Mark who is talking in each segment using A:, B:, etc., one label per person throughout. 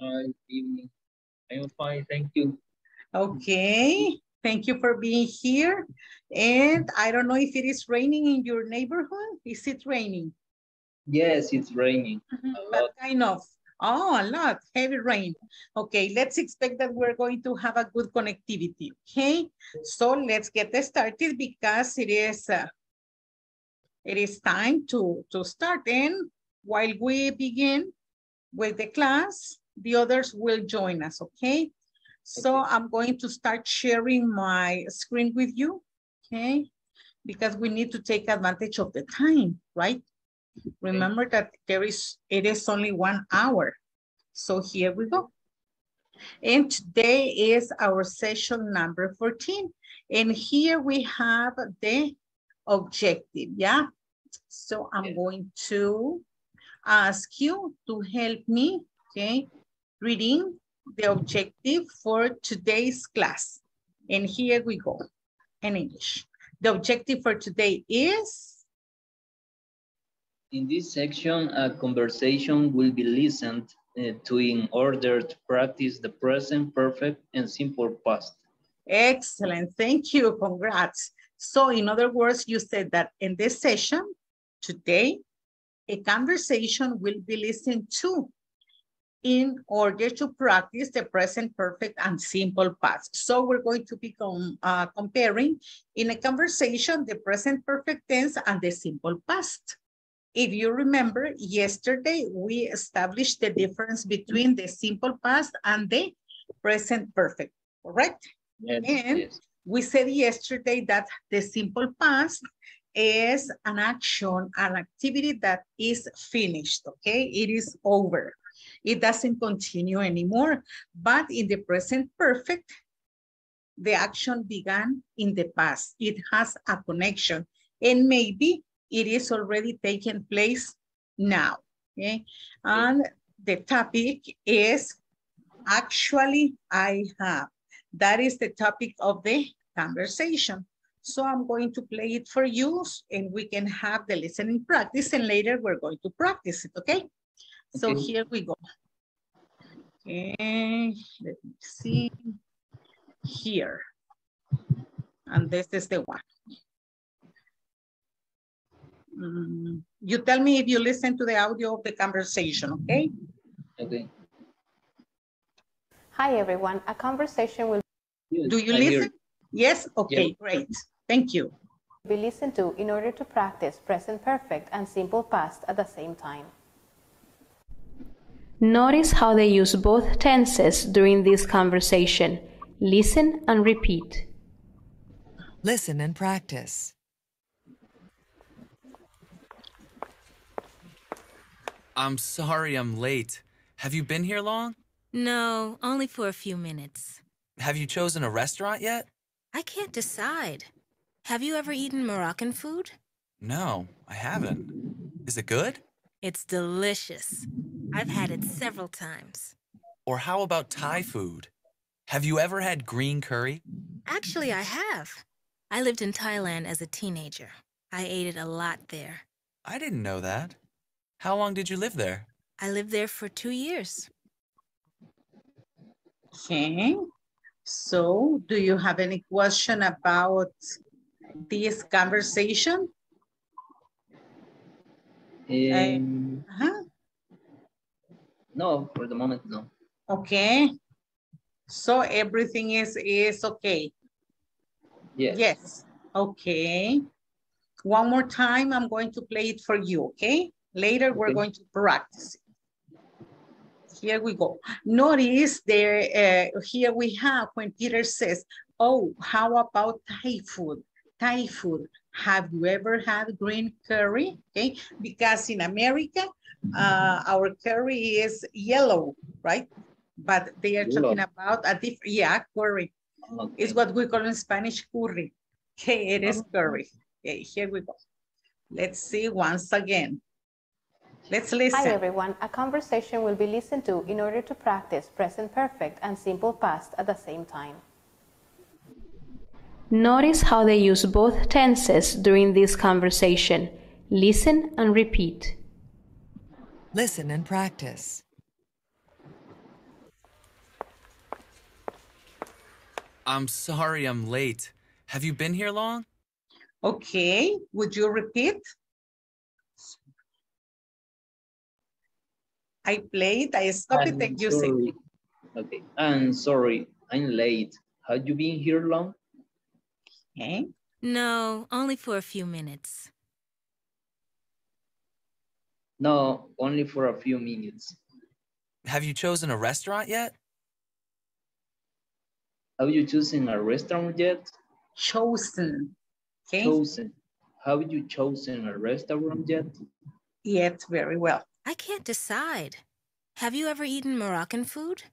A: Hi, evening. I'm fine, thank you.
B: Okay, thank you for being here. And I don't know if it is raining in your neighborhood. Is it raining?
A: Yes, it's raining.
B: Mhm,
A: A
B: But kind of, oh, a lot, heavy rain. Okay, let's expect that we're going to have a good connectivity, okay? So let's get started because it is, uh, it is time to, to start. And while we begin with the class, the others will join us, okay? So I'm going to start sharing my screen with you, okay? Because we need to take advantage of the time, right? Remember that there is, it is only one hour. So here we go. And today is our session number 14. And here we have the objective, yeah? So I'm going to ask you to help me, okay? Reading the objective for today's class. And here we go in English. The objective for today is
A: In this section, a conversation will be listened uh, to in order to practice the present perfect and simple past.
B: Excellent, thank you, congrats. So in other words, you said that in this session today, a conversation will be listened to in order to practice the present perfect and simple past. So we're going to be com- uh, comparing in a conversation, the present perfect tense and the simple past. If you remember, yesterday we established the difference between the simple past and the present perfect, correct?
A: Yes,
B: And-
A: yes.
B: we said yesterday that the simple past is an action, an activity that is finished, okay? It is over. It doesn't continue anymore. But in the present perfect, the action began in the past. It has a connection. And maybe it is already taking place now, okay? And the topic is actually I have. That is the topic of the conversation. So I'm going to play it for you and we can have the listening practice and later we're going to practice it, okay? So
A: Okay.
B: here we go. Okay, let me see. Here. And this is the one. Mm, You tell me if you listen to the audio of the conversation, okay?
A: Okay.
C: Hi, everyone. A conversation will
A: Yes,
B: Do you
A: I hear
B: listen? Yes, okay, great. Thank you.
C: be listened to in order to practice present perfect and simple past at the same time. Notice how they use both tenses during this conversation. Listen and repeat.
D: Listen and practice.
E: I'm sorry I'm late. Have you been here long?
F: No, only for a few minutes.
E: Have you chosen a restaurant yet?
F: I can't decide. Have you ever eaten Moroccan food?
E: No, I haven't. Is it good?
F: It's delicious. I've had it several times.
E: Or how about Thai food? Have you ever had green curry?
F: Actually, I have. I lived in Thailand as a teenager. I ate it a lot there.
E: I didn't know that. How long did you live there?
F: I lived there for two years.
B: Okay. So do you have any question about this conversation?
A: Um,
B: Uh-huh.
A: no, for the moment, no.
B: Okay. So everything is, is okay.
A: Yes.
B: Yes, okay. One more time, I'm going to play it for you, okay? Later, we're going to practice. it. Here we go. Notice there, uh, here we have when Peter says, oh, how about Thai food? Thai food. Have you ever had green curry? Okay, because in America, uh, our curry is yellow, right? But they are talking about a different, yeah, curry.
A: Okay.
B: It's what we call in Spanish curry. Okay, it is curry. Okay, here we go. Let's see once again. Let's listen.
C: Hi,
B: listen.
C: everyone. A conversation will be listened to in order to practice present perfect and simple past at the same time. Notice how they use both tenses during this conversation. Listen and repeat.
D: Listen and practice.
E: I'm sorry I'm late. Have you been here long?
B: Okay, would you repeat? I played, I stopped
A: I'm
B: it you.
A: Okay, I'm sorry, I'm late. Have you been here long?
B: Okay.
F: No, only for a few minutes.
A: No, only for a few minutes.
E: Have you chosen a restaurant yet?
A: Have you chosen a restaurant yet?
B: chosen. Okay,
A: Chosen. Have you chosen a restaurant yet?
B: yet very well.
F: I can't decide. Have you ever eaten Moroccan food?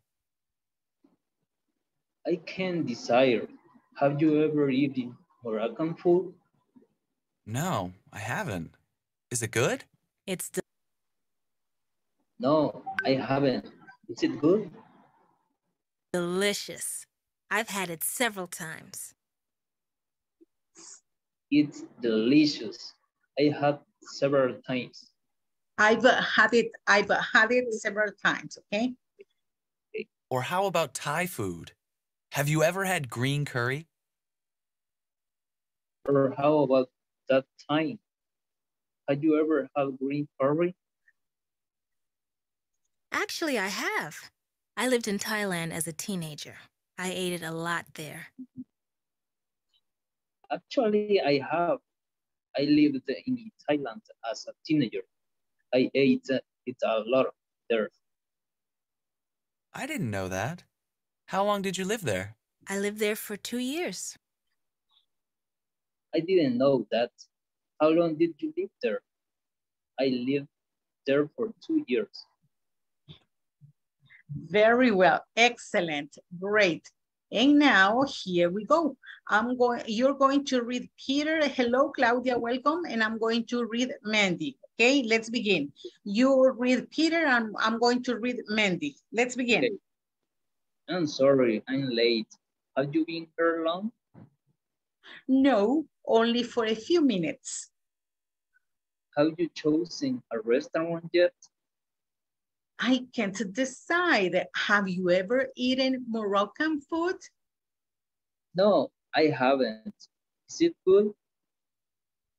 A: I can't decide. Have you ever eaten Moroccan food?
E: No, I haven't. Is it good?
F: It's de-
A: No, I haven't. Is it good?
F: delicious. I've had it several times.
A: It's delicious. I had several times.
B: I've had it, I've had it several times, okay?
E: Or how about Thai food? Have you ever had green curry?
A: Or how about that time? Have you ever had green curry?
F: Actually, I have. I lived in Thailand as a teenager. I ate it a lot there.
A: Actually, I have. I lived in Thailand as a teenager. I ate it a lot there.
E: I didn't know that. How long did you live there?
F: I lived there for two years.
A: I didn't know that. How long did you live there? I lived there for two years.
B: Very well, excellent, great. And now here we go. I'm going, you're going to read Peter. Hello, Claudia, welcome. And I'm going to read Mandy. Okay, let's begin. You read Peter and I'm going to read Mandy. Let's begin.
A: Okay. I'm sorry, I'm late. Have you been here long?
B: No, only for a few minutes.
A: Have you chosen a restaurant yet?
B: I can't decide. Have you ever eaten Moroccan food?
A: No, I haven't. Is it good?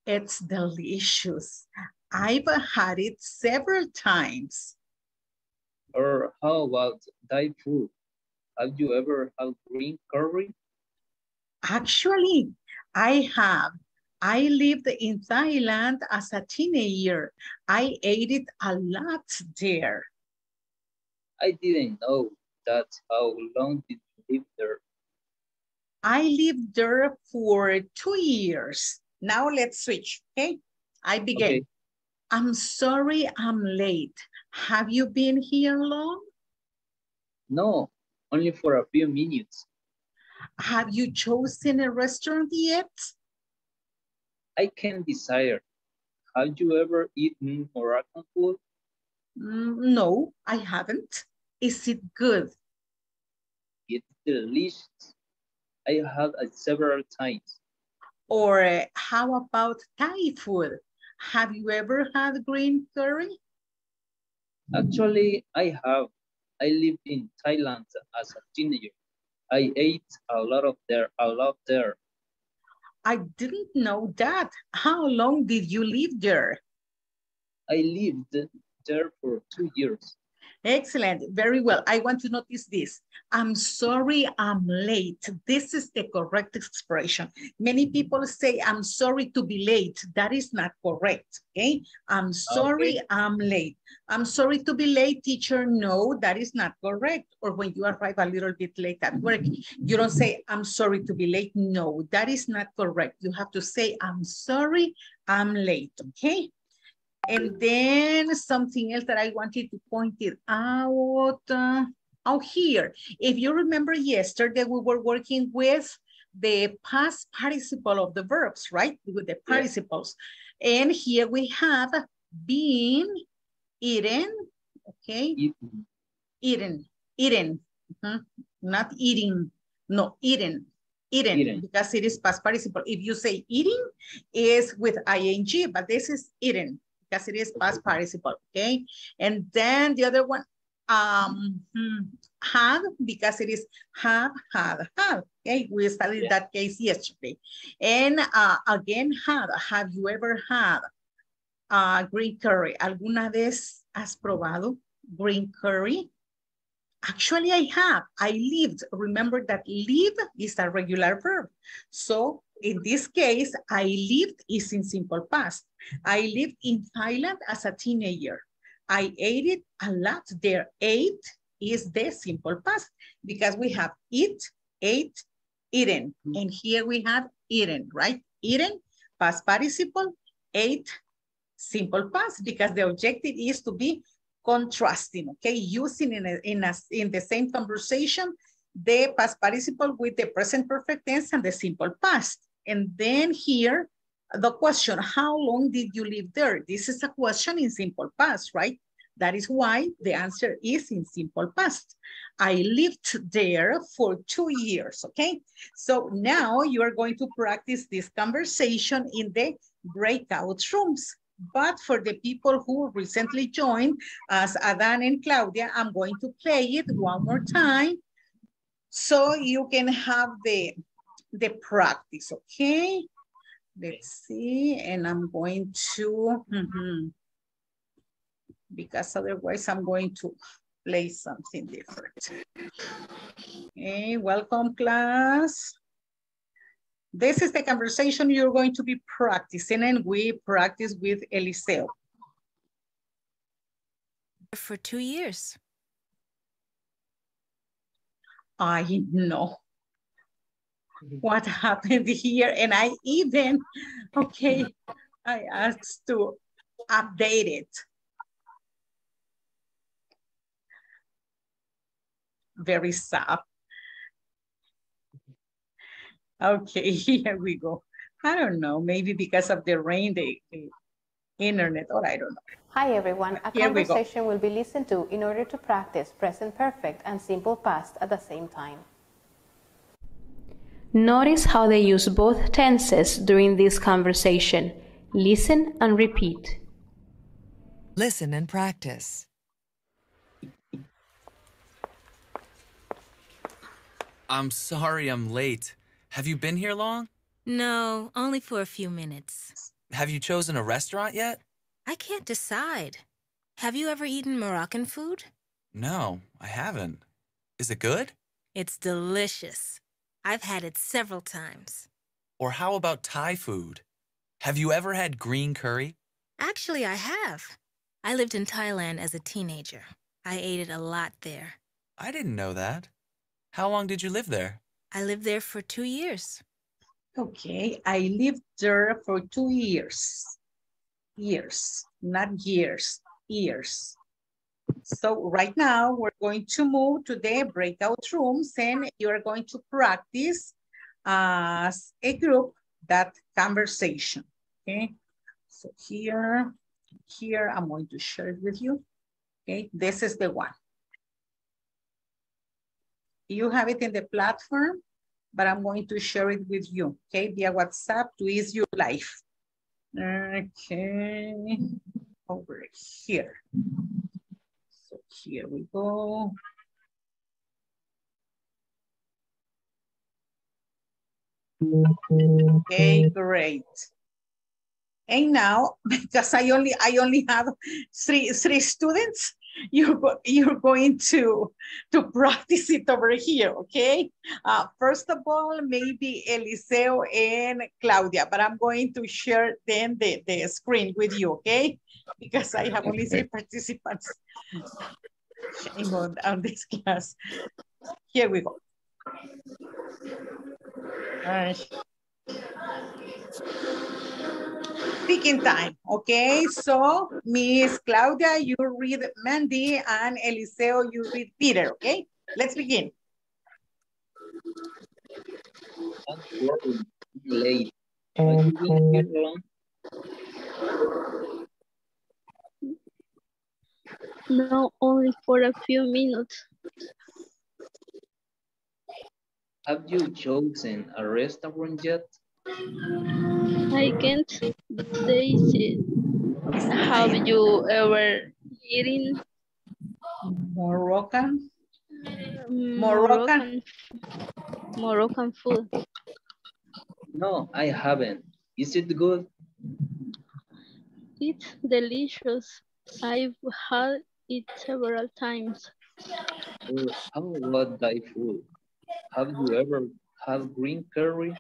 B: It's delicious. I've had it several times.
A: Or how about Thai food? Have you ever had green curry?
B: Actually, I have. I lived in Thailand as a teenager. I ate it a lot there.
A: I didn't know that. How long did you live there?
B: I lived there for two years. Now let's switch, okay? I begin.
A: Okay.
B: I'm sorry I'm late. Have you been here long?
A: No, only for a few minutes.
B: Have you chosen a restaurant yet?
A: I can desire. Have you ever eaten Moroccan food?
B: Mm, no, I haven't. Is it good?
A: It's delicious. I had it several times.
B: Or uh, how about Thai food? Have you ever had green curry?
A: Actually, I have. I lived in Thailand as a teenager. I ate a lot of there, a lot there.
B: I didn't know that. How long did you live there?
A: I lived there for two years.
B: Excellent, very well. I want to notice this. I'm sorry I'm late. This is the correct expression. Many mm-hmm. people say, I'm sorry to be late. That is not correct, okay? I'm sorry I'm late. I'm sorry to be late, teacher. No, that is not correct. Or when you arrive a little bit late at work, you don't say, I'm sorry to be late. No, that is not correct. You have to say, I'm sorry I'm late, okay? And then something else that I wanted to point it out. Uh, out here, if you remember yesterday, we were working with the past participle of the verbs, right? With the participles. And here we have been, eaten, okay?
A: Eaten.
B: Eaten, eaten, mhm. not eating, no, eaten, eaten,
A: Eaten.
B: because it is past participle. If you say eating, is with ing, but this is eaten because it is past participle, okay? And then the other one, um, hmm, had because it is have, had, had. Okay, we studied yeah. that case yesterday. And uh, again, had. Have you ever had uh, green curry? ¿Alguna vez has probado green curry? Actually, I have. I lived. Remember that live is a regular verb. So in this case, I lived is in simple past. I lived in Thailand as a teenager. I ate it a lot there. Ate is the simple past because we have eat, ate, eaten. Mm-hmm. And here we have eaten, right? Eaten, past participle, ate, simple past because the objective is to be contrasting, okay? Using in, a, in, a, in the same conversation, the past participle with the present perfect tense and the simple past. And then here, the question, how long did you live there? This is a question in simple past, right? That is why the answer is in simple past. I lived there for two years, okay? So now you are going to practice this conversation in the breakout rooms. But for the people who recently joined, as Adan and Claudia, I'm going to play it one more time so you can have the, the practice, okay? Let's see, and I'm going to, mm -hmm, because otherwise I'm going to play something different. Okay, welcome class. This is the conversation you're going to be practicing and we practice with Eliseo.
F: For two years.
B: I know Mm-hmm. what happened here. And I even, okay, I asked to update it. Very sad. Okay, here we go. I don't know, maybe because of the rain, the, the internet, or I don't know.
C: Hi everyone, a here conversation will be listened to in order to practice present perfect and simple past at the same time. Notice how they use both tenses during this conversation. Listen and repeat.
D: Listen and practice.
E: I'm sorry I'm late. Have you been here long?
F: No, only for a few minutes.
E: Have you chosen a restaurant yet?
F: I can't decide. Have you ever eaten Moroccan food?
E: No, I haven't. Is it good?
F: It's delicious. I've had it several times.
E: Or how about Thai food? Have you ever had green curry?
F: Actually, I have. I lived in Thailand as a teenager. I ate it a lot there.
E: I didn't know that. How long did you live there?
F: I lived there for two years.
B: Okay, I lived there for two years. Years, not years, years. So right now we're going to move to the breakout rooms and you're going to practice uh, as a group that conversation, okay? So here, here I'm going to share it with you, okay? This is the one. You have it in the platform, but I'm going to share it with you, okay? Via WhatsApp to ease your life. Okay, over here. Here we go. Okay, great. And now, because I only I only have three three students, you're, you're going to, to practice it over here, okay? Uh, first of all, maybe Eliseo and Claudia, but I'm going to share then the, the screen with you, okay? Because I have only three participants on, on this class. Here we go. All right speaking time, okay? So, Miss Claudia, you read Mandy, and Eliseo, you read Peter, okay? Let's begin.
A: Late.
G: No, only for a few minutes.
A: Have you chosen a restaurant yet?
G: I can't say Have you ever eaten
B: Moroccan? Moroccan.
G: Moroccan food.
A: No, I haven't. Is it good?
G: It's delicious. I've had it several times.
A: Uh, how about Thai food? Have you ever had green curry?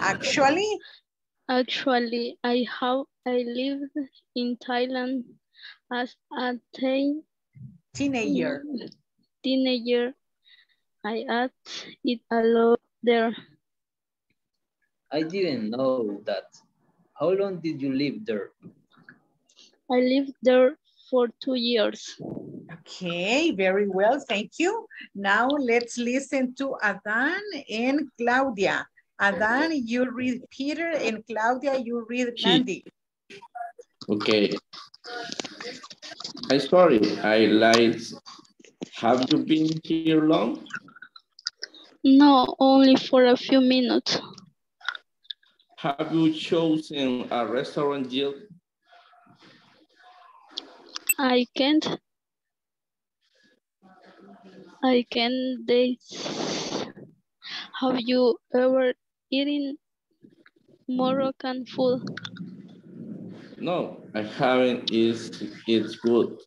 B: Actually,
G: Actually, I have I lived in Thailand as a teen,
B: teenager.
G: teenager. I ate it a lot there.
A: I didn't know that. How long did you live there?
G: I lived there for two years.
B: Okay, very well, thank you. Now let's listen to Adan and Claudia. Adan, you read Peter, and Claudia, you read Mandy.
H: Okay. I'm sorry, I lied. Have you been here long?
G: No, only for a few minutes.
H: Have you chosen a restaurant yet?
G: I can't. I can't date. Have you ever eaten Moroccan food?
H: No, I haven't. It's, it's good.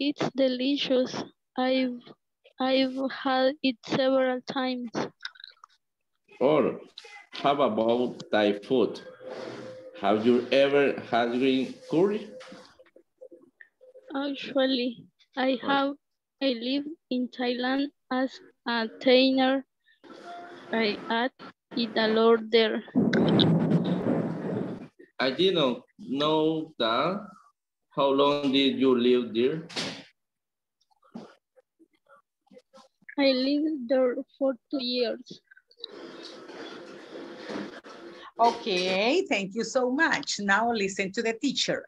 G: It's delicious. I've I've had it several times.
H: Or how about Thai food? Have you ever had green curry?
G: Actually, I have I live in Thailand as a trainer. I ate it a lot there.
H: I didn't know that. How long did you live there?
G: I lived there for two years.
B: Okay, thank you so much. Now listen to the teacher.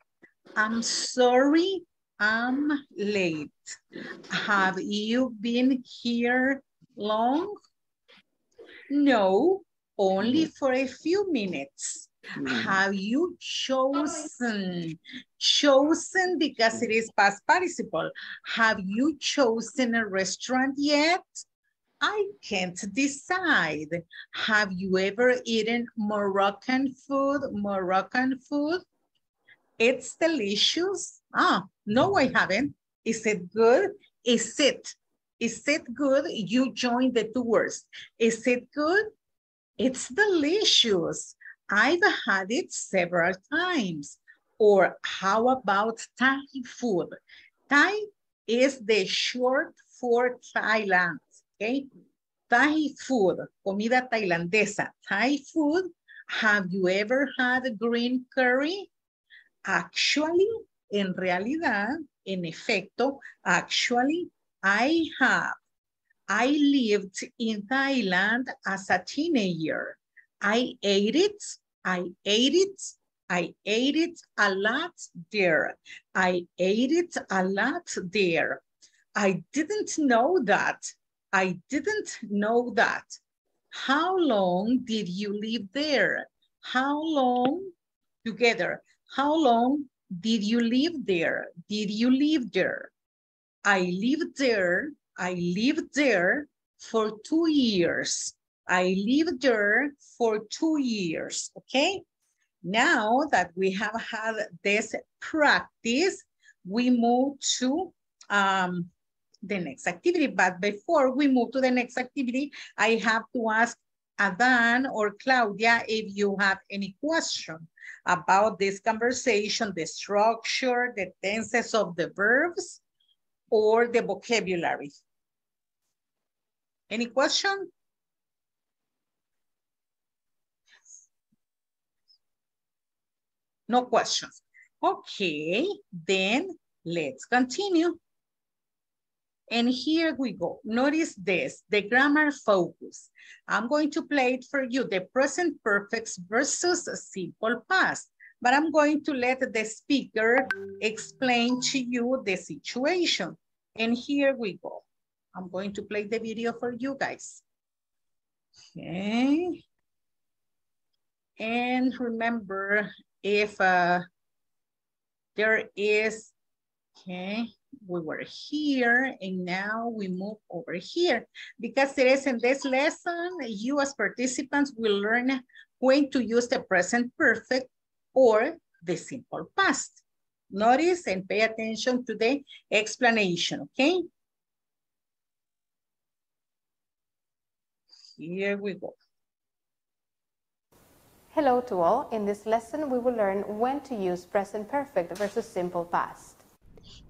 B: I'm sorry I'm late. Have you been here long? No, only mm. for a few minutes. Mm. Have you chosen? Chosen because it is mm. past participle. Have you chosen a restaurant yet? I can't decide. Have you ever eaten Moroccan food? Moroccan food? It's delicious. Ah, no, I haven't. Is it good? Is it? Is it good? You join the two words. Is it good? It's delicious. I've had it several times. Or how about Thai food? Thai is the short for Thailand, okay? Thai food, comida tailandesa. Thai food, have you ever had green curry? Actually, en realidad, en efecto, actually, I have. I lived in Thailand as a teenager. I ate it, I ate it, I ate it a lot there. I ate it a lot there. I didn't know that. I didn't know that. How long did you live there? How long together? How long did you live there? Did you live there? I lived there. I lived there for two years. I lived there for two years, okay? Now that we have had this practice, we move to um, the next activity. But before we move to the next activity, I have to ask Adan or Claudia if you have any question about this conversation, the structure, the tenses of the verbs, or the vocabulary. Any question? No questions. Okay, then let's continue. And here we go. Notice this, the grammar focus. I'm going to play it for you, the present perfect versus simple past. But I'm going to let the speaker explain to you the situation. And here we go. I'm going to play the video for you guys. Okay. And remember, if uh, there is Okay, we were here and now we move over here. Because it is in this lesson, you as participants will learn when to use the present perfect or the simple past. Notice and pay attention to the explanation, okay? Here we go.
C: Hello to all. In this lesson, we will learn when to use present perfect versus simple past.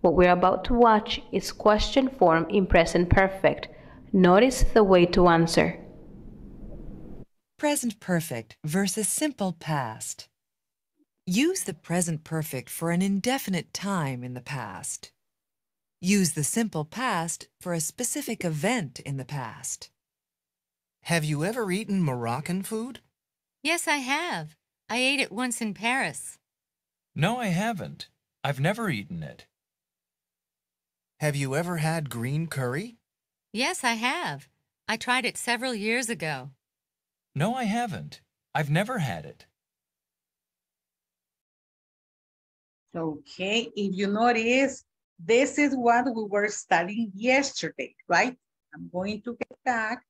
I: What we're about to watch is question form in present perfect. Notice the way to answer.
D: Present perfect versus simple past. Use the present perfect for an indefinite time in the past. Use the simple past for a specific event in the past.
J: Have you ever eaten Moroccan food?
K: Yes, I have. I ate it once in Paris.
E: No, I haven't. I've never eaten it.
J: Have you ever had green curry?
K: Yes, I have. I tried it several years ago.
E: No, I haven't. I've never had it.
B: Okay, if you notice, this is what we were studying yesterday, right? I'm going to get back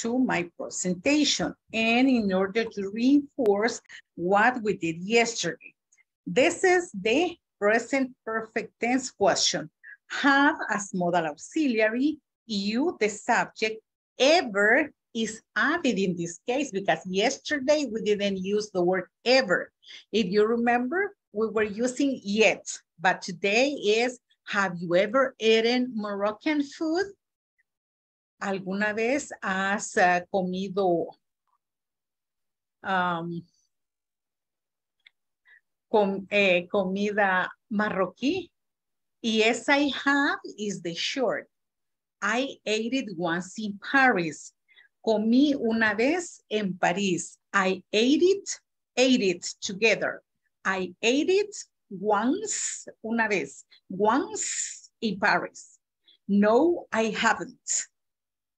B: to my presentation and in order to reinforce what we did yesterday. This is the present perfect tense question. Have as modal auxiliary, you, the subject, ever is added in this case because yesterday we didn't use the word ever. If you remember, we were using yet, but today is, have you ever eaten Moroccan food? ¿Alguna vez has uh, comido um, com, eh, comida marroquí? Yes, I have is the short. I ate it once in Paris. Comí una vez en París. I ate it, ate it together. I ate it once, una vez, once in Paris. No, I haven't.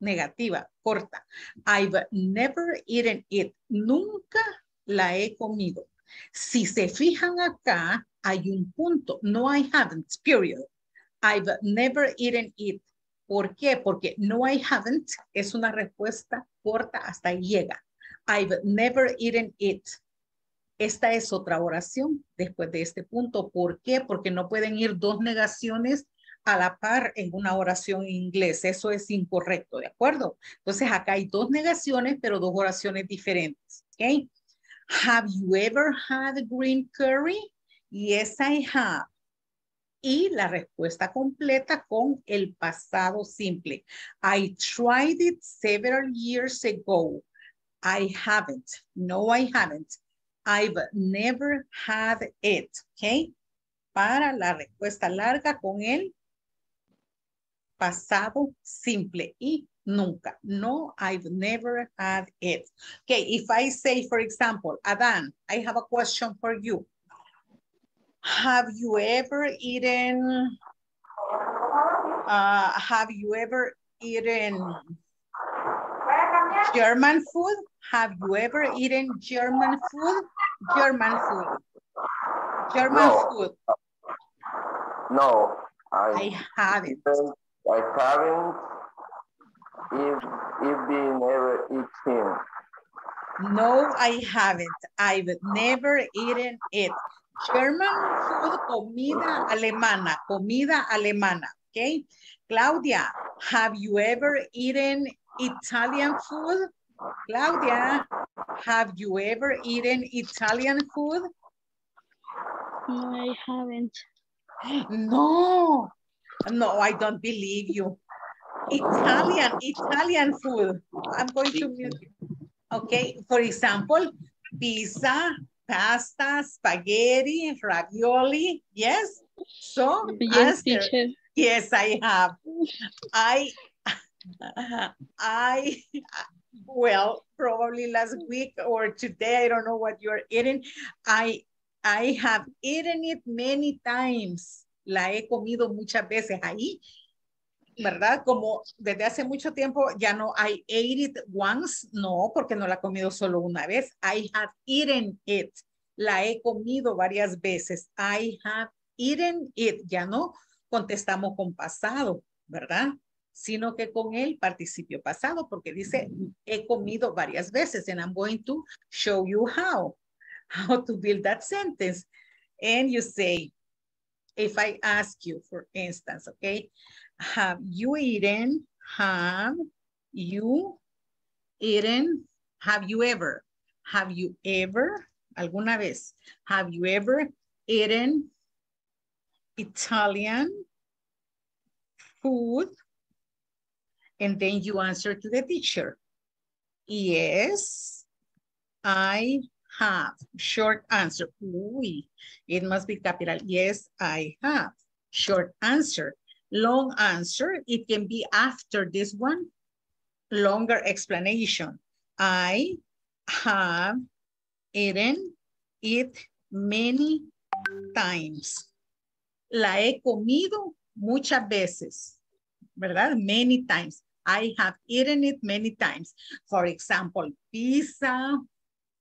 B: Negativa, corta. I've never eaten it. Nunca la he comido. Si se fijan acá, hay un punto. No, I haven't, period. I've never eaten it. ¿Por qué? Porque no, I haven't es una respuesta corta hasta llega. I've never eaten it. Esta es otra oración después de este punto. ¿Por qué? Porque no pueden ir dos negaciones a la par en una oración en inglés. Eso es incorrecto, ¿de acuerdo? Entonces acá hay dos negaciones, pero dos oraciones diferentes. ¿Ok? Have you ever had green curry? Yes, I have. Y la respuesta completa con el pasado simple. I tried it several years ago. I haven't. No, I haven't. I've never had it. ¿Ok? Para la respuesta larga con el pasado simple y nunca. No, I've never had it. Okay, if I say, for example, Adan, I have a question for you. Have you ever eaten, uh, have you ever eaten German food? Have you ever eaten German food? German food. German
L: no.
B: food.
L: No, I,
B: I haven't.
L: I haven't. If if never eat him.
B: No, I haven't. I've never eaten it. German food, comida alemana, comida alemana, okay? Claudia, have you ever eaten Italian food? Claudia, have you ever eaten Italian food?
G: No, I haven't.
B: No, no, I don't believe you. Italian, Italian food. I'm going to mute you. Okay, for example, pizza, pasta, spaghetti, ravioli. Yes. So
G: Yes,
B: answer. Yes, I have. I, I, well, probably last week or today, I don't know what you're eating. I, I have eaten it many times. La he comido muchas veces ahí. ¿Verdad? Como desde hace mucho tiempo ya no I ate it once, no, porque no la he comido solo una vez. I have eaten it. La he comido varias veces. I have eaten it, ya no contestamos con pasado, ¿verdad? Sino que con el participio pasado, porque dice, he comido varias veces, and I'm going to show you how, how to build that sentence. And you say, if I ask you, for instance, okay, have you eaten, have you eaten, have you ever, have you ever, alguna vez, have you ever eaten Italian food? And then you answer to the teacher. Yes, I have. Short answer. Uy, it must be capital. Yes, I have. Short answer. Long answer, it can be after this one. Longer explanation. I have eaten it many times. La he comido muchas veces, ¿verdad? Many times. I have eaten it many times. For example, pizza,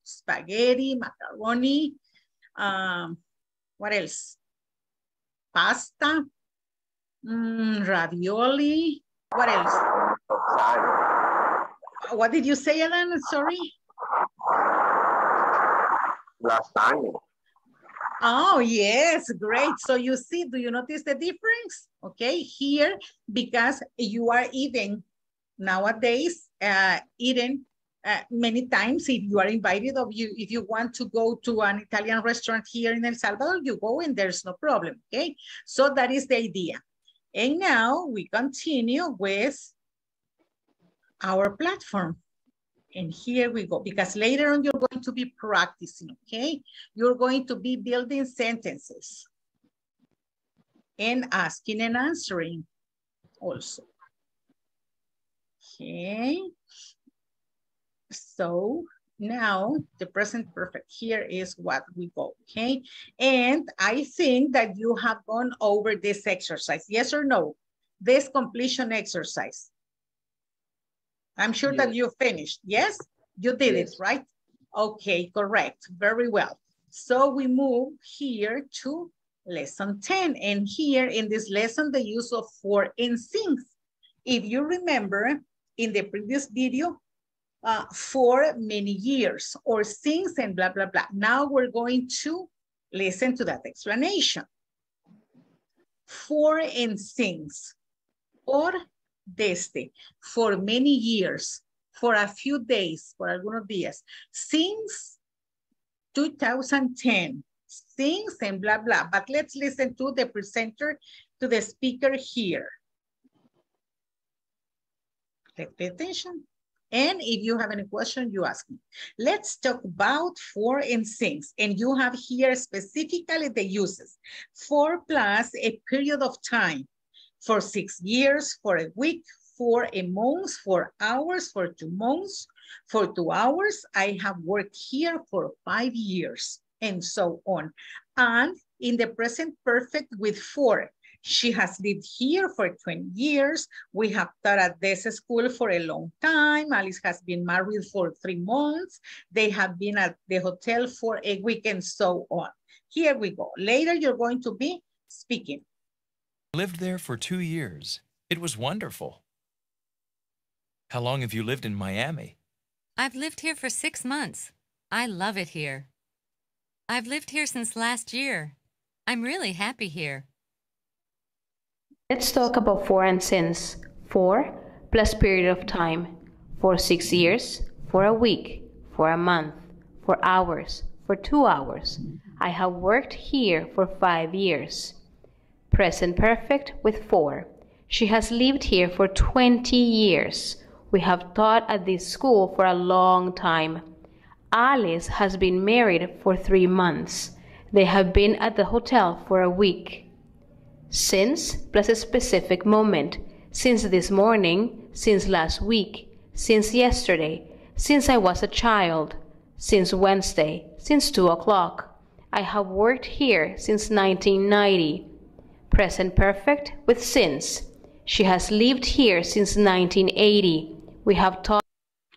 B: spaghetti, macaroni, um, what else? Pasta, mm, ravioli, what else? What did you say, Alan? Sorry?
L: Lasagna.
B: Oh, yes, great. So you see, do you notice the difference? Okay, here, because you are eating nowadays, uh, eating uh, many times if you are invited or you if you want to go to an Italian restaurant here in El Salvador, you go and there's no problem, okay? So that is the idea. And now we continue with our platform. And here we go, because later on you're going to be practicing, okay? You're going to be building sentences and asking and answering also. Okay. So now the present perfect here is what we go, okay? And I think that you have gone over this exercise, yes or no? This completion exercise. I'm sure yes. that you finished, yes? You did yes. it, right? Okay, correct, very well. So we move here to lesson 10. And here in this lesson, the use of for and since. If you remember in the previous video, uh, for many years or since and blah, blah, blah. Now we're going to listen to that explanation. For and since, or desde, for many years, for a few days, for algunos días, since 2010, since and blah, blah. But let's listen to the presenter, to the speaker here. Let's pay attention. And if you have any question, you ask me. Let's talk about for and since. And you have here specifically the uses. For plus a period of time. For six years, for a week, for a month, for hours, for two months, for two hours. I have worked here for five years and so on. And in the present perfect with for, she has lived here for 20 years. We have taught at this school for a long time. Alice has been married for three months. They have been at the hotel for a week and so on. Here we go. Later, you're going to be speaking.
E: Lived there for two years. It was wonderful. How long have you lived in Miami?
K: I've lived here for six months. I love it here. I've lived here since last year. I'm really happy here.
I: Let's talk about for and since. For plus period of time. For six years, for a week, for a month, for hours, for two hours. I have worked here for five years. Present perfect with for. She has lived here for 20 years. We have taught at this school for a long time. Alice has been married for three months. They have been at the hotel for a week. Since plus a specific moment. Since this morning, since last week, since yesterday, since I was a child, since Wednesday, since 2 o'clock. I have worked here since 1990. Present perfect with since. She has lived here since 1980. We have taught.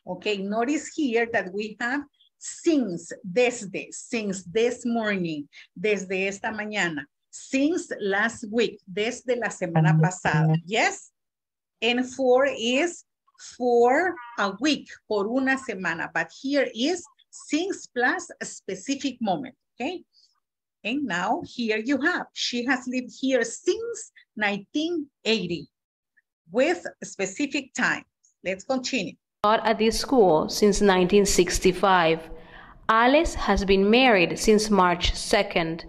B: Okay, notice here that we have since, desde, since this morning, desde esta mañana. Since last week, desde la semana pasada. Yes? And for is for a week, por una semana. But here is since plus a specific moment, okay? And now here you have, she has lived here since 1980 with specific time. Let's continue.
I: Taught at this school since 1965. Alice has been married since March 2nd.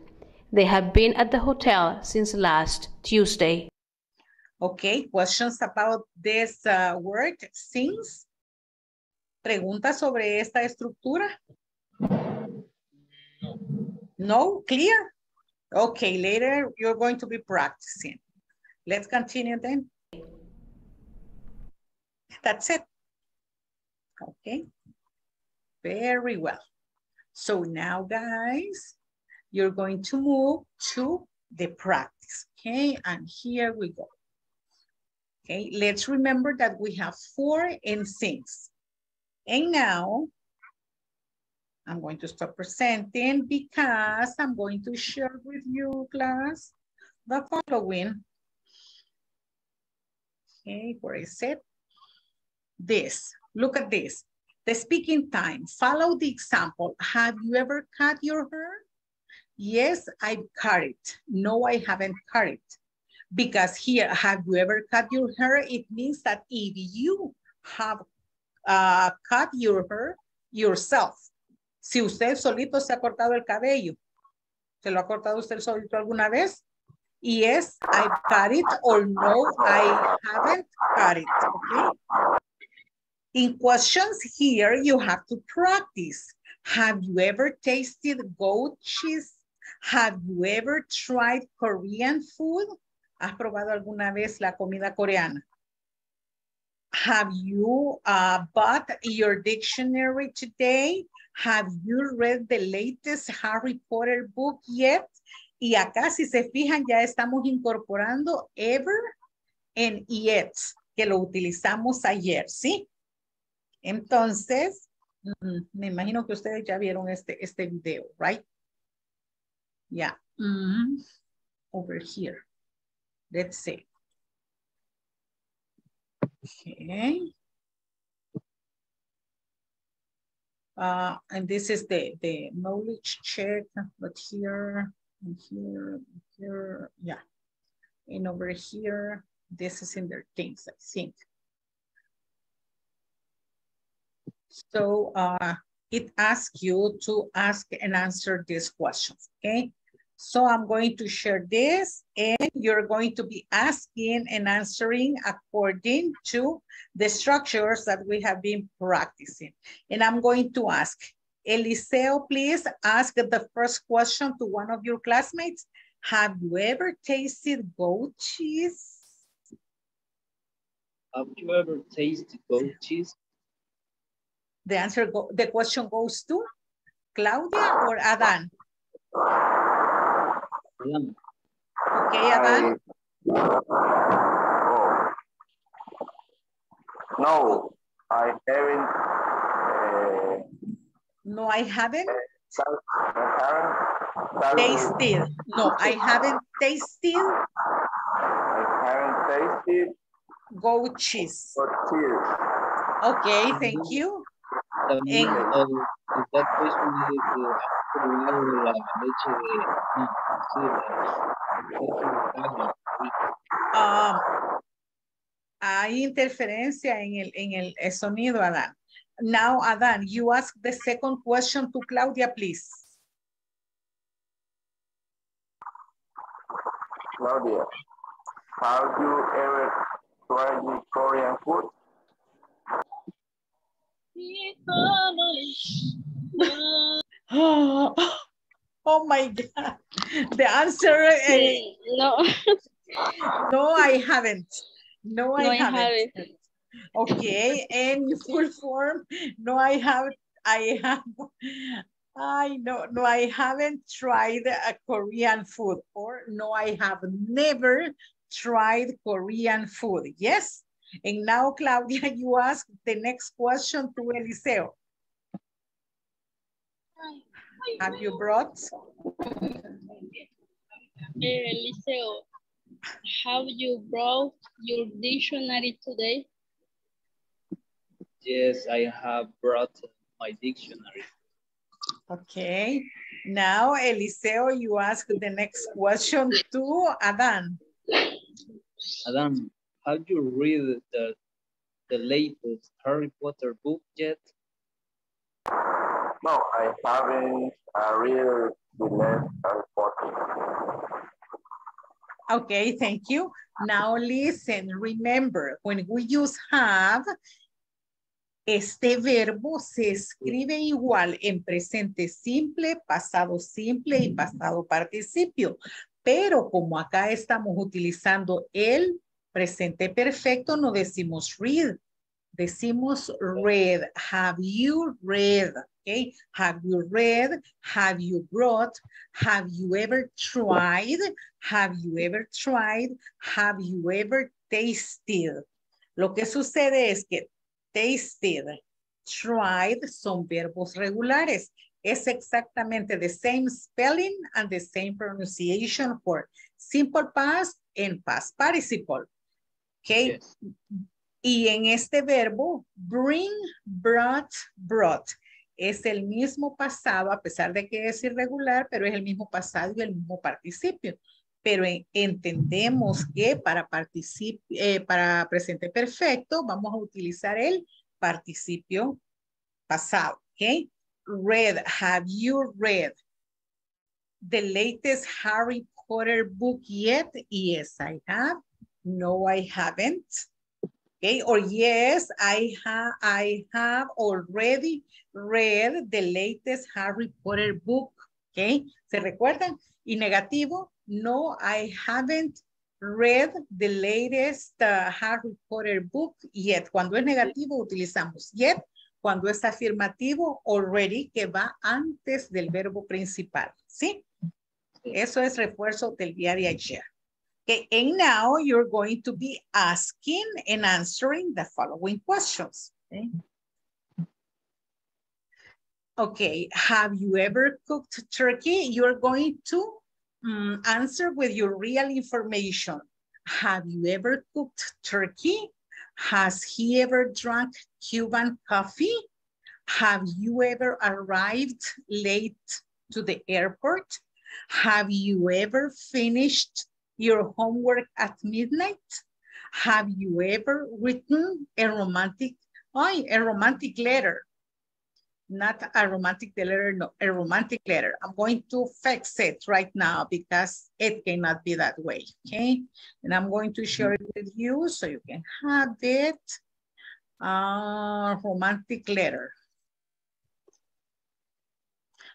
I: They have been at the hotel since last Tuesday.
B: Okay, questions about this uh, word, since? ¿Preguntas sobre esta estructura? No, clear? Okay, later you're going to be practicing. Let's continue then. That's it. Okay, very well. So now guys, you're going to move to the practice, okay? And here we go. Okay, let's remember that we have for and six. And now, I'm going to stop presenting because I'm going to share with you, class, the following. Okay, where is it? This, look at this. The speaking time, follow the example. Have you ever cut your hair? Yes, I've cut it. No, I haven't cut it. Because here, have you ever cut your hair? It means that if you have uh, cut your hair yourself, si usted solito se ha cortado el cabello, ¿se lo ha cortado usted solito alguna vez? Yes, I've cut it, or no, I haven't cut it, okay? In questions here, you have to practice. Have you ever tasted goat cheese? Have you ever tried Korean food? ¿Has probado alguna vez la comida coreana? Have you uh, bought your dictionary today? Have you read the latest Harry Potter book yet? Y acá, si se fijan, ya estamos incorporando ever and yet, que lo utilizamos ayer, ¿sí? Entonces, mm, me imagino que ustedes ya vieron este, este video, right? Yeah. Mm -hmm. Over here. Let's see. Okay. Uh, and this is the, the knowledge check, but here, and here, here, yeah. And over here, this is in their things, I think. So uh, it asks you to ask and answer these questions, okay? So I'm going to share this and you're going to be asking and answering according to the structures that we have been practicing. And I'm going to ask, Eliseo, please ask the first question to one of your classmates. Have you ever tasted goat cheese?
A: Have you ever tasted goat cheese?
B: The answer, the question goes to Claudia or Adan?
A: Adan.
B: Okay, Adan.
L: No, I haven't. Uh,
B: no, I haven't.
L: I haven't
B: tasted. No, I haven't tasted.
L: I haven't tasted
B: goat cheese.
L: goat cheese.
B: Okay, thank you.
A: También,
B: En-
A: uh, that question is uh, has probado la leche de, sí.
B: Um, hay interferencia en el, en el eh, sonido, Adán. Now, Adán, you ask the second question to Claudia, please.
L: Claudia, have you ever tried Korean food?
B: Oh, oh my God. The answer is
G: No,
B: no, I haven't. No, I
G: no,
B: haven't.
G: haven't.
B: Okay, and full form, no, I have, I have, I no, no, I haven't tried a Korean food or no, I have never tried Korean food. Yes. And now, Claudia, you ask the next question to Eliseo. Have you brought?
G: Eliseo, have you brought your dictionary today?
A: Yes, I have brought my dictionary.
B: Okay. Now, Eliseo, you ask the next question to Adan.
A: Adan, have you read the, the latest Harry Potter book yet?
L: No, I haven't Harry Potter.
B: Okay, thank you. Now listen, remember, when we use have, este verbo se escribe igual en presente simple, pasado simple y pasado participio. Pero como acá estamos utilizando el presente perfecto, no decimos read, decimos read. Have you read? Okay. Have you read? Have you brought? Have you ever tried? Have you ever tried? Have you ever tasted? Lo que sucede es que tasted, tried son verbos regulares. Es exactamente the same spelling and the same pronunciation for simple past and past participle. Okay. Yes. Y en este verbo, bring, brought, brought. Es el mismo pasado, a pesar de que es irregular, pero es el mismo pasado y el mismo participio. Pero entendemos que para, eh, para presente perfecto vamos a utilizar el participio pasado. ¿ok? Read, have you read the latest Harry Potter book yet? Yes, I have. No, I haven't. Okay, or yes, I, ha I have already read the latest Harry Potter book. Okay, ¿se recuerdan? Y negativo, no, I haven't read the latest uh, Harry Potter book yet. Cuando es negativo, utilizamos yet. Cuando es afirmativo, already, que va antes del verbo principal. ¿Sí? Eso es refuerzo del día de ayer. Okay, and now you're going to be asking and answering the following questions. Okay. Okay, have you ever cooked turkey? You're going to um, answer with your real information. Have you ever cooked turkey? Has he ever drunk Cuban coffee? Have you ever arrived late to the airport? Have you ever finished your homework at midnight? Have you ever written a romantic, oh, a romantic letter? Not a romantic letter, no, a romantic letter. I'm going to fix it right now because it cannot be that way, okay? And I'm going to share it with you so you can have it. Uh, romantic letter.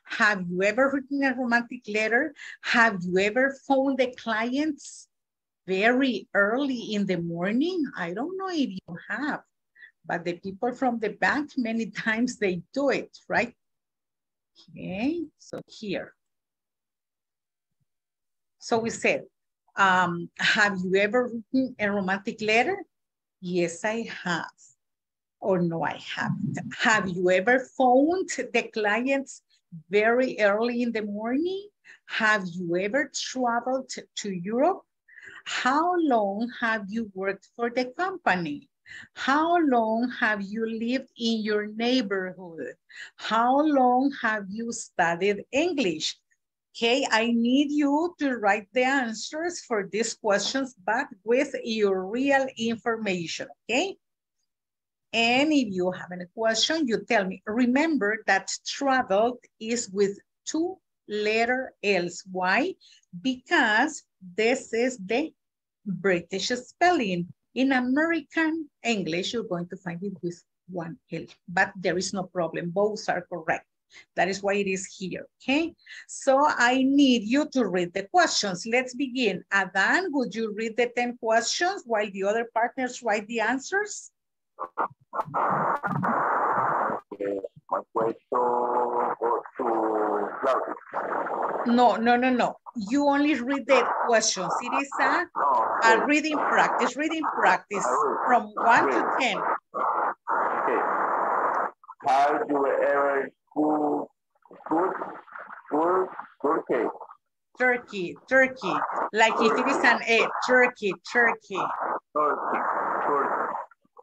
B: Have you ever written a romantic letter? Have you ever phoned the clients very early in the morning? I don't know if you have, but the people from the bank, many times they do it, right? Okay, so here. So we said, um, have you ever written a romantic letter? Yes, I have. Or no, I haven't. Have you ever phoned the clients very early in the morning? Have you ever traveled to Europe? How long have you worked for the company? How long have you lived in your neighborhood? How long have you studied English? Okay, I need you to write the answers for these questions, but with your real information, okay? And if you have any question, you tell me. Remember that travel is with two letter L's. Why? Because this is the British spelling. In American English, you're going to find it with one L, but there is no problem. Both are correct. That is why it is here, okay? So I need you to read the questions. Let's begin. Adan, would you read the 10 questions while the other partners write the answers? No, no, no, no. You only read the questions. It is a, a reading practice, reading practice from one to 10.
L: Okay. Have you ever cooked turkey?
B: turkey, turkey. Like if it is an A, turkey, turkey.
L: Turkey, turkey,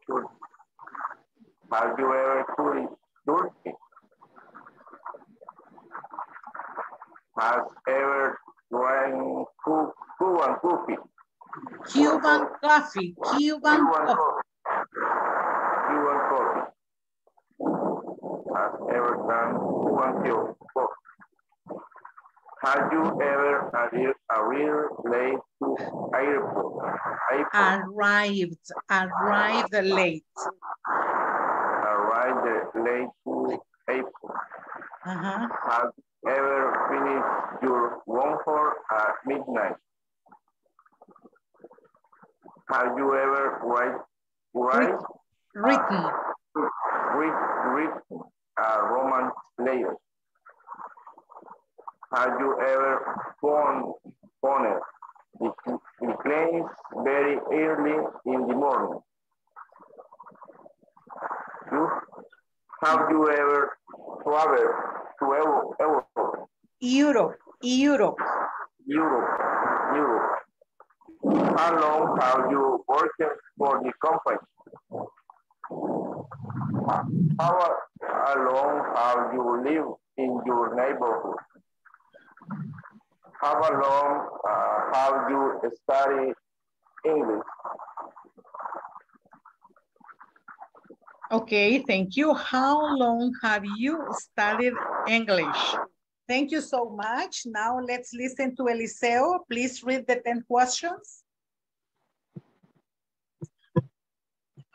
L: turkey. Have you ever toured Turkey? Has ever Cuban coffee?
B: Cuban coffee, Cuban coffee.
L: Cuban coffee. Has ever done Cuban coffee? Have you ever arrived late to airport?
B: airport? Arrived, arrived late.
L: Arrived late to airport.
B: Uh -huh.
L: Have ever finished your homework at midnight? Have you ever write, write
B: written
L: read, written a romance letter? Have you ever phoned, phoned the, the clients very early in the morning? You, have you ever traveled to Europe?
B: Europe, Europe.
L: Europe, Europe. How long have you worked for the company? How, how long have you lived in your neighborhood? How long uh, have you studied English?
B: Okay, thank you. How long have you studied English? Thank you so much. Now let's listen to Eliseo. Please read the 10 questions.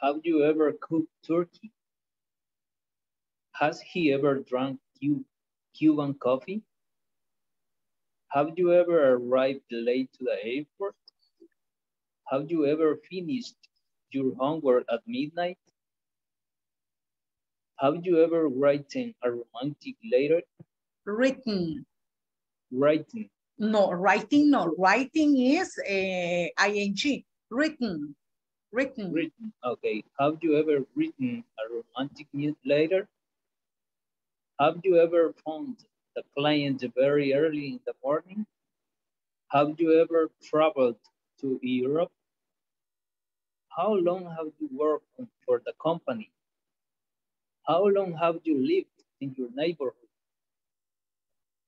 A: Have you ever cooked turkey? Has he ever drunk Cuban coffee? Have you ever arrived late to the airport? Have you ever finished your homework at midnight? Have you ever written a romantic letter?
B: Written.
A: Writing.
B: No, writing, no. Writing is uh, ing. Written. Written.
A: Written. Okay. Have you ever written a romantic letter? Have you ever phoned the client very early in the morning? Have you ever traveled to Europe? How long have you worked for the company? How long have you lived in your neighborhood?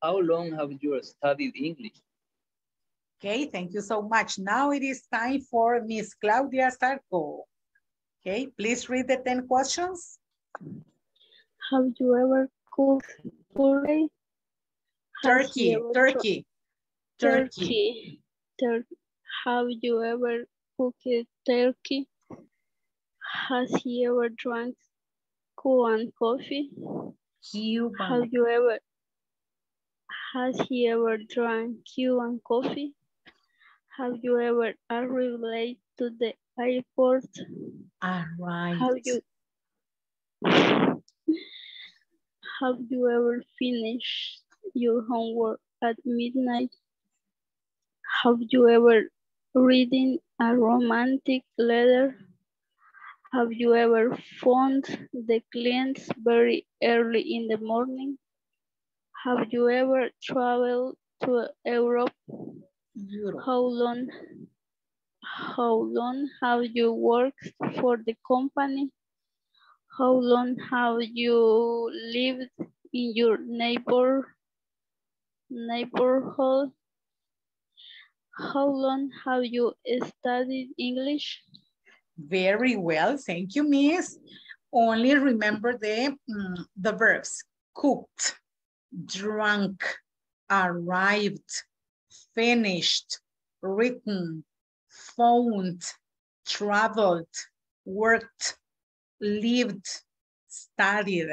A: How long have you studied English?
B: Okay, thank you so much. Now it is time for Miss Claudia Sarko. Okay, please read the 10 questions.
G: Have you ever cooked turkey?
B: Turkey, turkey,
G: turkey. Turkey. Have you ever cooked turkey? Has he ever drank Cuban coffee?
B: Cuban.
G: Have you ever has he ever drank Cuban coffee? Have you ever arrived late to the airport?
B: Arrived.
G: Have you have you ever finished your homework at midnight? Have you ever reading a romantic letter? Have you ever phoned the clients very early in the morning? Have you ever traveled to Europe?
B: Europe.
G: How long how long have you worked for the company? How long have you lived in your neighbor neighborhood? How long have you studied English?
B: Very well, thank you, Miss. Only remember the, mm, the verbs. Cooked, drunk, arrived, finished, written, phoned, traveled, worked, lived, studied.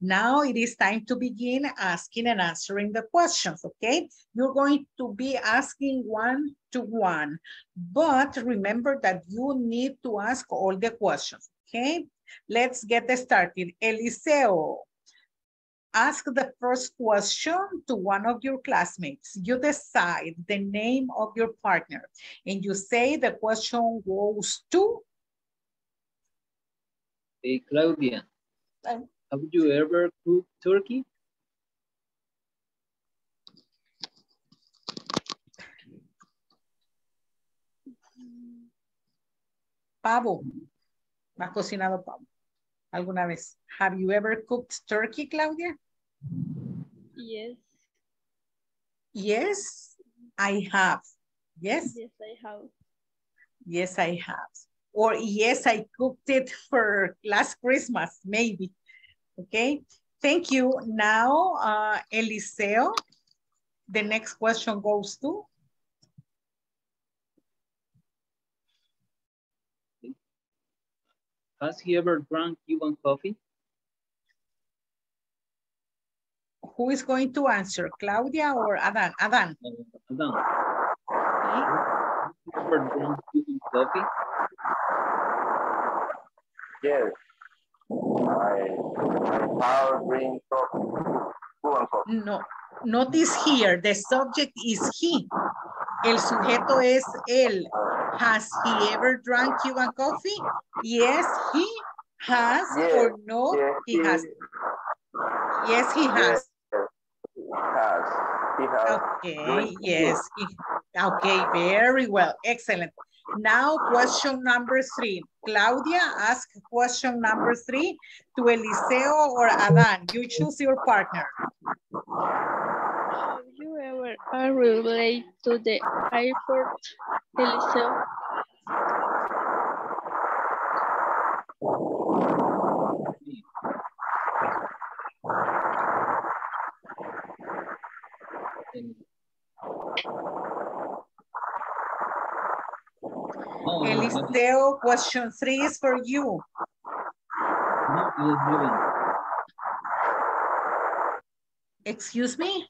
B: Now it is time to begin asking and answering the questions, okay? You're going to be asking one to one, but remember that you need to ask all the questions, okay? Let's get started. Eliseo, ask the first question to one of your classmates. You decide the name of your partner and you say the question goes to?
A: Hey, Claudia, have you ever cooked turkey?
B: Pavo. ¿Has cocinado pavo alguna vez? Have you ever cooked turkey, Claudia?
G: Yes.
B: Yes, I have. Yes?
G: Yes, I have.
B: Yes, I have. Or yes, I cooked it for last Christmas, maybe. Okay, thank you. Now, uh, Eliseo, the next question goes to?
A: Has he ever drunk Cuban coffee?
B: Who is going to answer, Claudia or Adan? Adan.
A: Adan. Okay. Ever drunk Cuban coffee?
L: Yes. Have drink coffee. Cuban coffee.
B: No. Notice here, the subject is he. El sujeto es él. Has he ever drunk Cuban coffee? Yes, he has
L: Yes,
B: or no,
L: yes,
B: he has. Yes, he has.
L: Has. He has.
B: Okay, yes. he- Okay, very well. Excellent. Now, question number three. Claudia, ask question number three to Eliseo or Adan. You choose your partner.
G: Have you ever arrived to the airport, Eliseo?
B: Eliseo, question three is for you.
A: No, I.
B: Excuse me?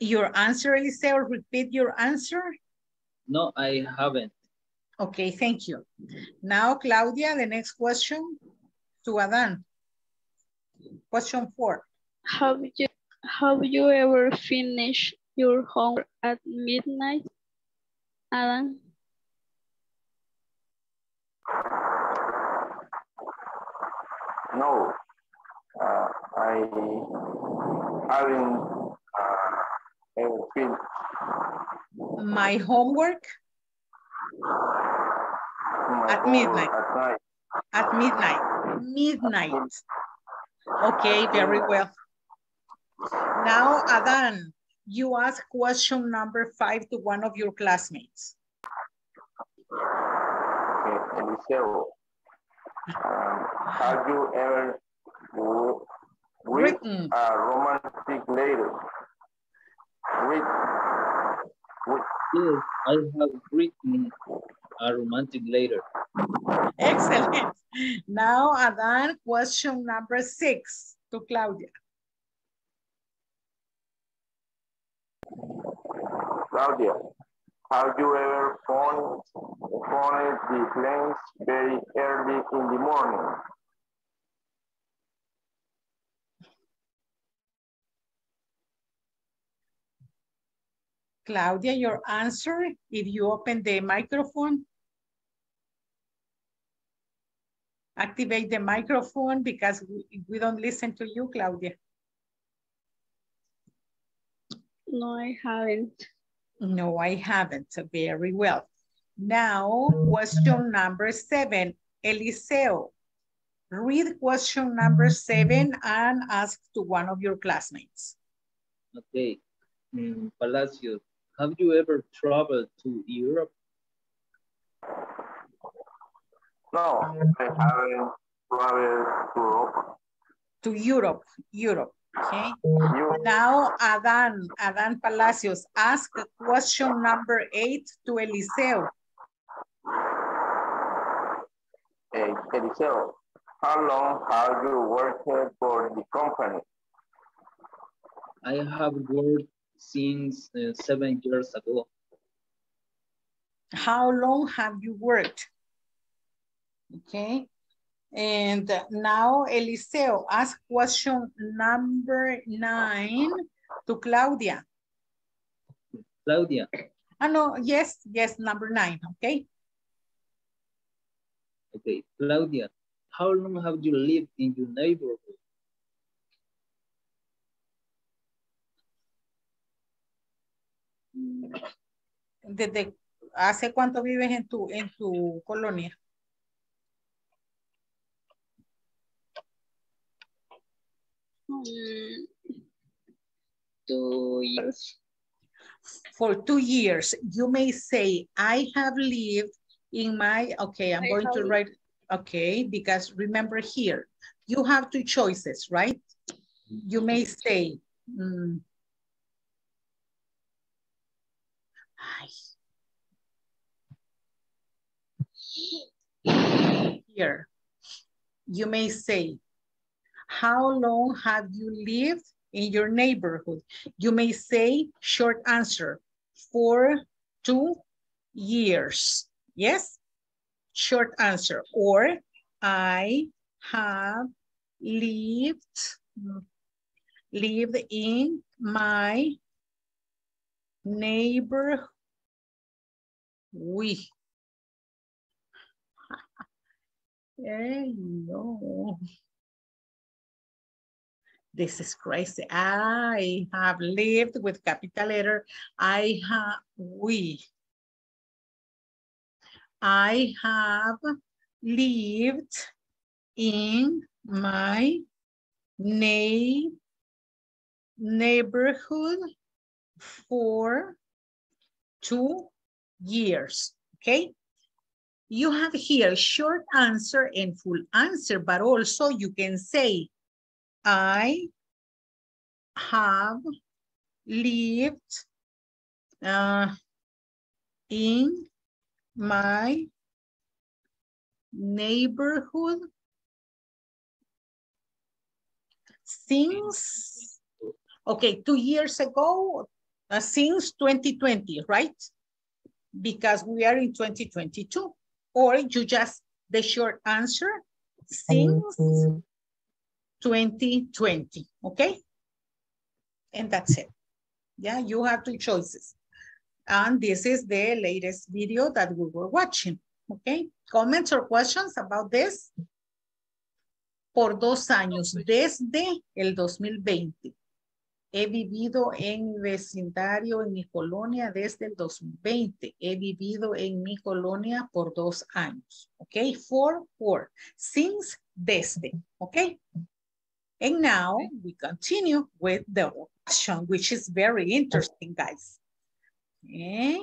B: Your answer, Eliseo, repeat your answer.
A: No, I haven't.
B: Okay, thank you. Now, Claudia, the next question to Adan. Question four.
G: Have you have you ever finished your homework at midnight, Adan?
L: No. Uh, I haven't uh, ever finished.
B: My homework
L: my
B: At
L: homework
B: midnight.
L: At night.
B: at midnight. Midnight. Okay, very well. Now, Adan, you ask question number five to one of your classmates.
L: Okay, Eliseo. Um, have you ever read
B: Written.
L: a romantic letter? Read, read,
A: Yes, I have written a romantic letter.
B: Excellent. Now, Adan, question number six to Claudia.
L: Claudia, have you ever phoned, phoned the planes very early in the morning?
B: Claudia, your answer, if you open the microphone. Activate the microphone because we, we don't listen to you, Claudia.
G: No, I haven't.
B: No, I haven't. Very well. Now, question number seven, Eliseo. Read question number seven and ask to one of your classmates.
A: Okay. Mm, Palacio, have you ever traveled to Europe?
L: No, I haven't traveled to Europe.
B: To Europe, Europe, okay? Now, Adan, Adan Palacios, ask question number eight to Eliseo.
L: eh, Eliseo, how long have you worked for the company?
A: I have worked since uh, seven years ago.
B: How long have you worked? Okay. And now, Eliseo, ask question number nine to Claudia.
A: Claudia,
B: Ah, no, yes, yes, number nine, okay?
A: okay, Claudia, how long have you lived in your neighborhood?
B: The, ¿Hace cuánto vives en tu, en tu colonia?
G: Um, two years.
B: For two years, you may say, I have lived in my, okay, I'm
G: I
B: going to write, okay, because remember here, you have two choices, right? You may say, mm, here, you may say, how long have you lived in your neighborhood? You may say short answer, for two years. Yes? Short answer. Or I have lived, lived in my neighborhood. We. Hey, no. This is crazy. I have lived with capital letter. I have, we. I have lived in my neigh neighborhood for two years, okay? You have here short answer and full answer, but also you can say, I have lived uh, in my neighborhood since, okay, two years ago, uh, since 2020, right? Because we are in 2022. Or you just, the short answer, since 2020, okay? And that's it. Yeah, you have two choices. And this is the latest video that we were watching, okay? Comments or questions about this? Por dos años, desde el 2020. He vivido en mi vecindario, en mi colonia desde el 2020. He vivido en mi colonia por dos años. Okay, for, for. Since, desde. Okay. And now we continue with the question, which is very interesting, guys. Okay.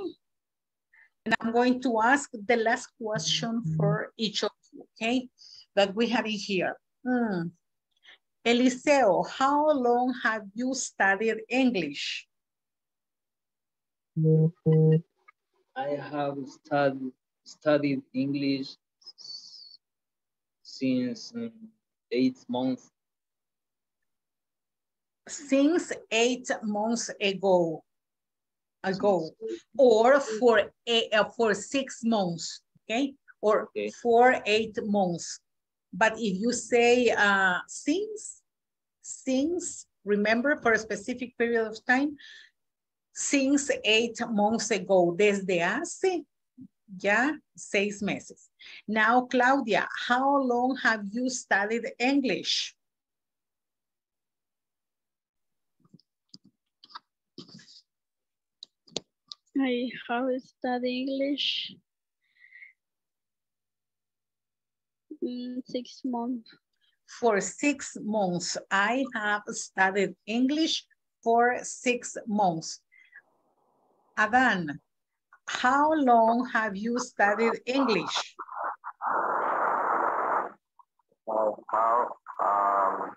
B: And I'm going to ask the last question for each of you, okay, that we have in here. Hmm. Eliseo, how long have you studied English?
A: I have studied studied English since um, eight months.
B: Since eight months ago. Ago, or for a, uh, for six months, okay? Or
A: Okay.
B: for eight months. But if you say uh, since, since, remember for a specific period of time, since eight months ago, desde hace ya seis meses. Now, Claudia, how long have you studied English?
G: I have studied English in six months.
B: For six months. I have studied English for six months. Adan, how long have you studied English?
L: I have um,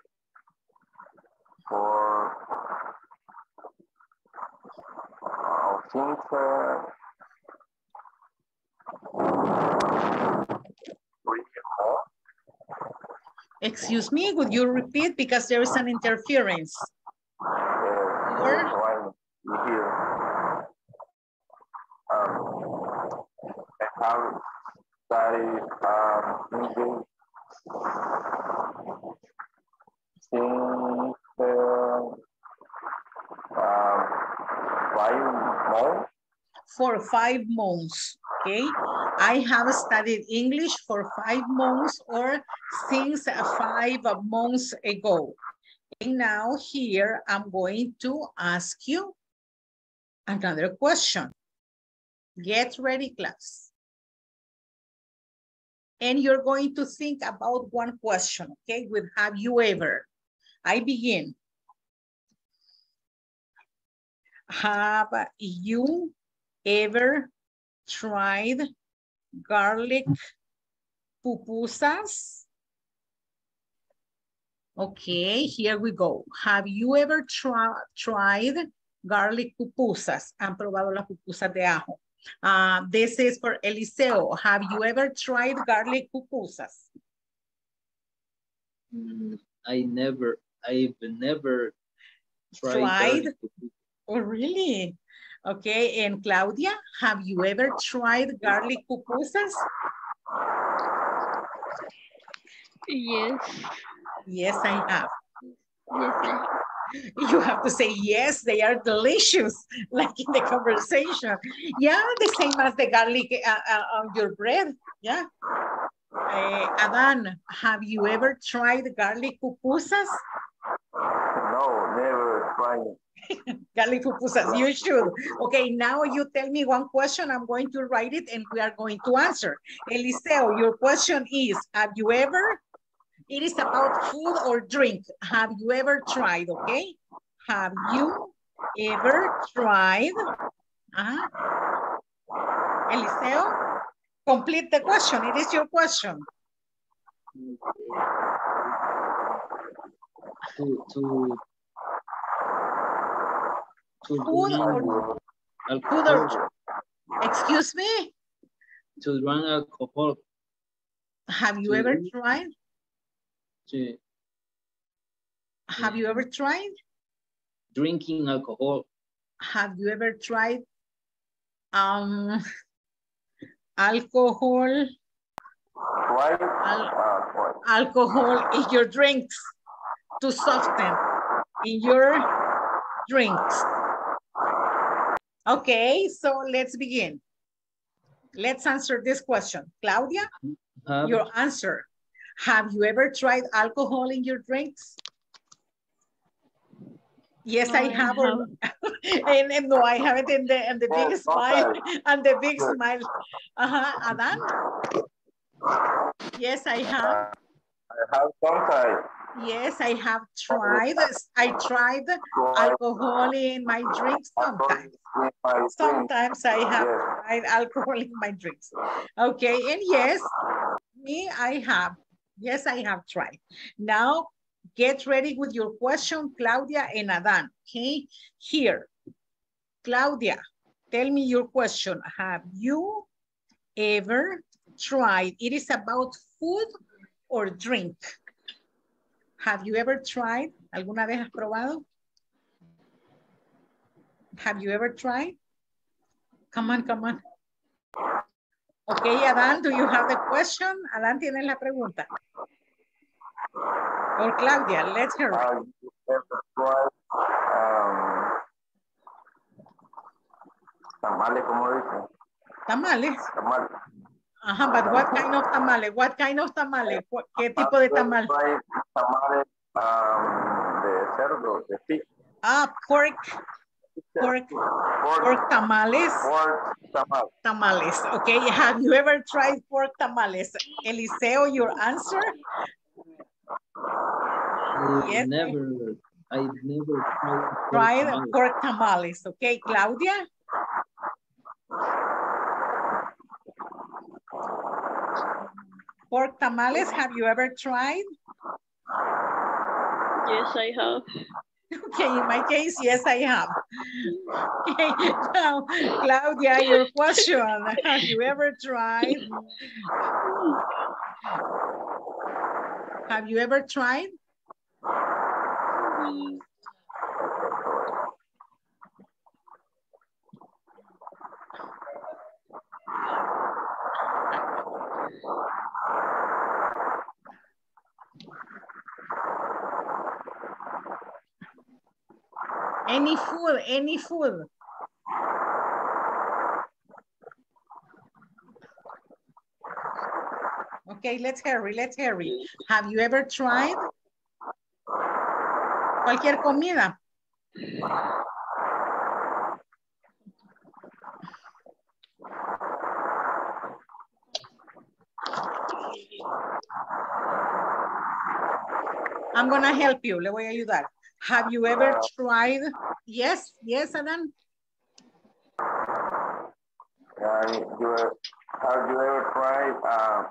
B: Excuse me, would you repeat? Because there is an interference?
L: Um, I have studied um, English since uh, um, five months.
B: For five months, okay? I have studied English for five months or since five months ago. And now here, I'm going to ask you another question. Get ready, class. And you're going to think about one question, okay? With have you ever? I begin. Have you ever tried garlic pupusas? Okay, here we go. Have you ever tried garlic pupusas? ¿Han probado las pupusas de ajo? Uh, this is for Eliseo. Have you ever tried garlic pupusas?
A: Mm, I never, I've never tried.
B: tried? Oh, really? Okay, and Claudia, have you ever tried garlic pupusas?
G: Yes.
B: Yes, I have.
G: Yes, I have.
B: You have to say, yes, they are delicious, like in the conversation. Yeah, the same as the garlic uh, uh, on your bread. Yeah. Uh, Adan, have you ever tried garlic pupusas?
L: No, never
B: pupusas, you should. Okay, now you tell me one question. I'm going to write it and we are going to answer. Eliseo, your question is, have you ever it is about food or drink. Have you ever tried, okay? Have you ever tried? Uh -huh. Eliseo, complete the question. It is your question.
A: To, to, to
B: food or, excuse me?
A: To drink alcohol.
B: Have you ever tried?
A: Sí.
B: Have you ever tried?
A: Drinking alcohol.
B: Have you ever tried um, alcohol?
L: Right.
B: Al
L: uh,
B: alcohol in your drinks to soften in your drinks. Okay, so let's begin. Let's answer this question. Claudia,
A: Have,
B: your answer. Have you ever tried alcohol in your drinks? Yes, I,
G: I
B: have.
G: have.
B: and, and no, I haven't. And the, and the big smile. And the big smile. Uh-huh. Adan? Yes, I have.
L: I have sometimes.
B: Yes, I have tried. I tried alcohol in my drinks sometimes.
L: In my drink.
B: Sometimes I have tried alcohol in my drinks. Okay, and yes, me, I have. Yes, I have tried. Now, get ready with your question, Claudia and Adan. Okay, here. Claudia, tell me your question. Have you ever tried? It is about food or drink. Have you ever tried? ¿Alguna vez has probado? Have you ever tried? Come on, come on. Okay, Adan, do you have the question? Adan, ¿tienes la pregunta? Or Claudia, let's hear it.
L: Have you ever tried um, tamales, como dicen?
B: Tamales.
L: Tamales.
B: Ajá, but what kind of tamales? What kind of tamales? What- ¿Qué tipo de tamal?
L: Tried tamales um, de cerdo, de pig.
B: Ah, pork, pork,
L: Pork,
B: pork tamales.
L: pork tamal.
B: Tamales, okay. Have you ever tried pork tamales? Eliseo, your answer?
A: I
B: Yes.
A: never, I've never tried.
B: Tried
A: tamales.
B: pork tamales, okay. Claudia? Pork tamales, have you ever tried?
G: Yes, I have.
B: Okay, in my case, yes, I have. Okay, now, Claudia, your question. Have you ever tried? Have you ever tried?
G: Mm.
B: Any fool, any fool. Okay, let's hurry, let's hurry. Have you ever tried cualquier comida? I'm gonna help you, le voy a ayudar. Have you ever tried? Yes, yes, Adan.
L: Uh, you, have you ever tried uh,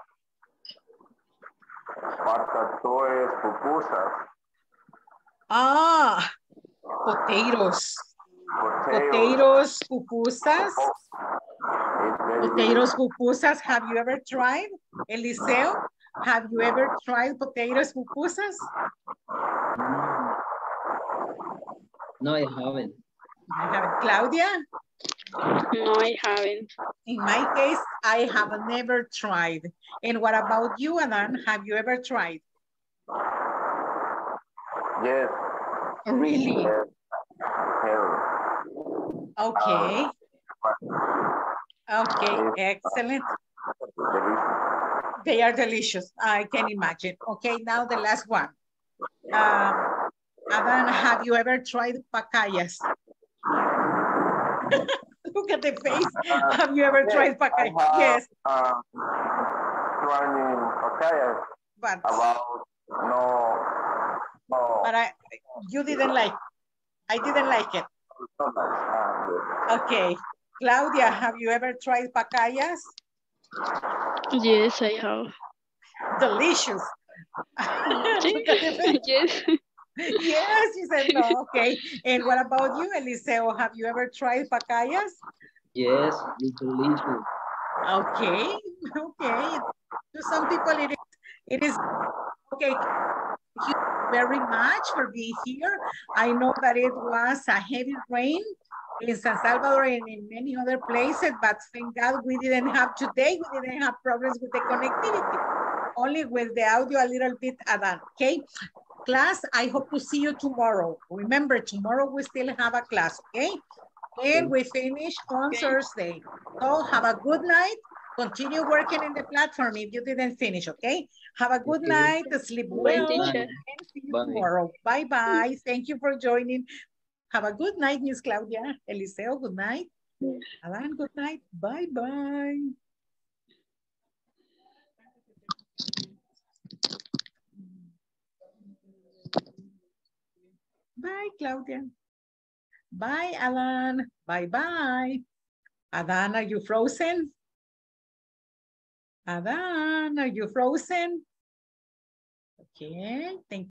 L: patacones pupusas?
B: Ah, potatoes.
L: Potatoes.
B: Potatoes, pupusas. Potatoes, pupusas. Have you ever tried? Eliseo, have you ever tried potatoes, pupusas?
A: No, I haven't.
B: I haven't. Claudia?
G: No, I haven't.
B: In my case, I have never tried. And what about you, Adan? Have you ever tried?
L: Yes.
B: Really?
L: Yes.
B: Okay. Okay, excellent. They are delicious. I can imagine. Okay, now the last one. Um, Adan, have you ever tried pacayas? Look at the face. Have you ever tried pacayas? Yes.
L: Uh, trying pacayas.
B: But
L: about no, no.
B: but I you didn't like I didn't like it. Okay. Claudia, have you ever tried pacayas?
G: Yes, I have.
B: Delicious. Look at the face.
G: yes.
B: Yes, you said no. Okay. And what about you, Eliseo? Have you ever tried pacayas?
A: Yes, it's delicious.
B: Okay. Okay. To some people, it is. It is okay. Thank you very much for being here. I know that it was a heavy rain in San Salvador and in many other places, but thank God we didn't have today, we didn't have problems with the connectivity, only with the audio a little bit Adan, okay? Class, I hope to see you tomorrow. Remember, tomorrow we still have a class, okay? And we finish on Thursday. So have a good night. Continue working in the platform if you didn't finish, okay? Have a good
A: Okay.
B: night, sleep well,
G: teacher.
B: and see you
A: Bye.
B: tomorrow. Bye-bye. Thank you for joining. Have a good night, Miss Claudia. Eliseo, good night. Alan, good night. Bye-bye. Bye, Claudia. Bye, Alan. Bye-bye. Adan, are you frozen? Adan, are you frozen? Okay, thank